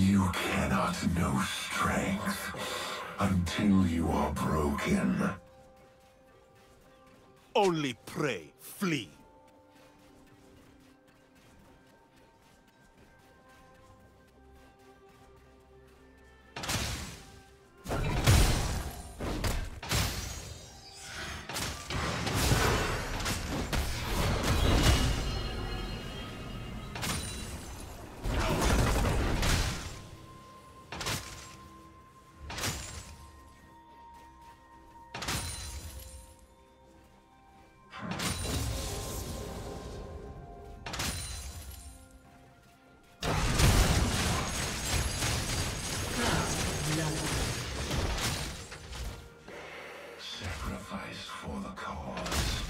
You cannot know strength until you are broken. Only pray, flee. Sacrifice for the cause.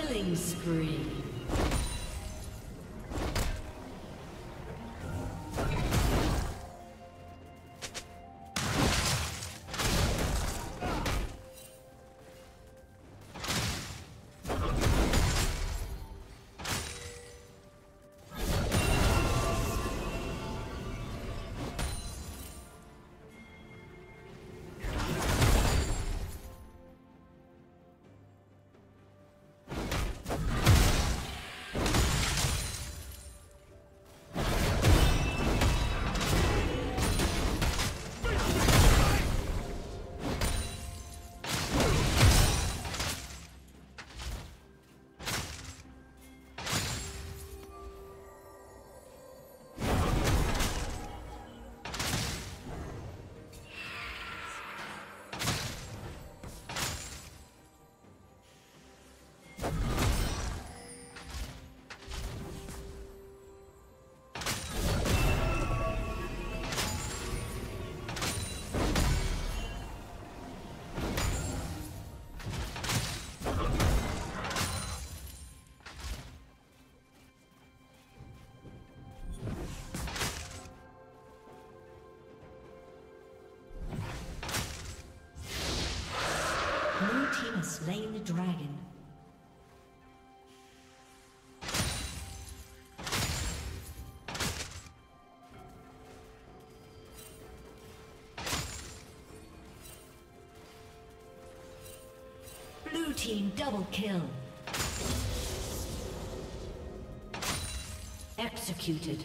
Killing spree. Dragon. Blue team double kill. Executed.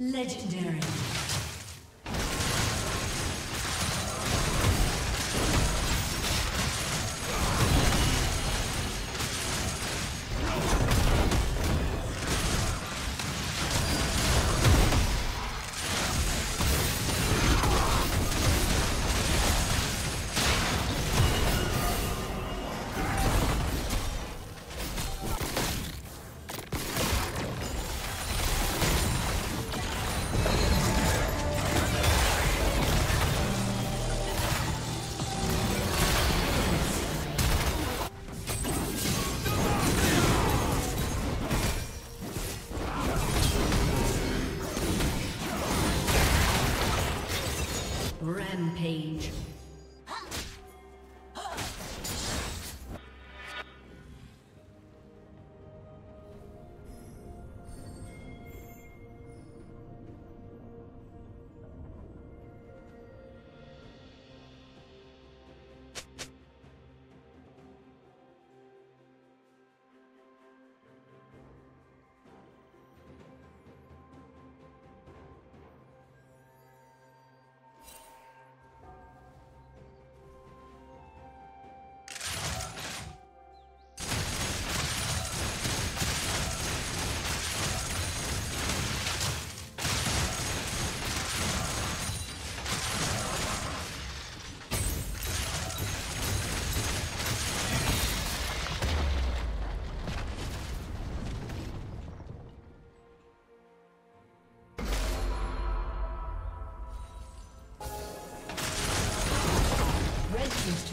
Legendary.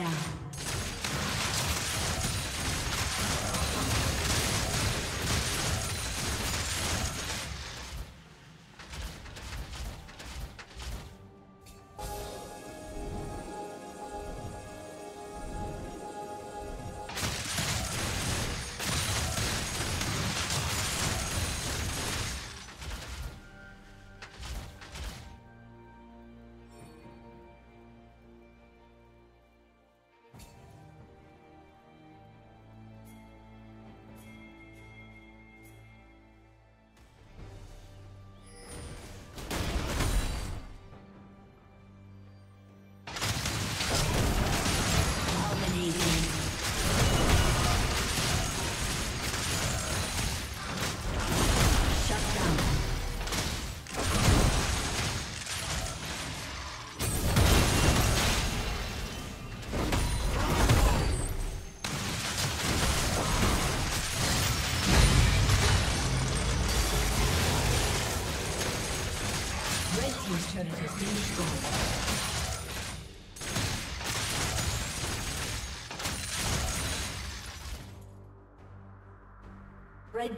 Down.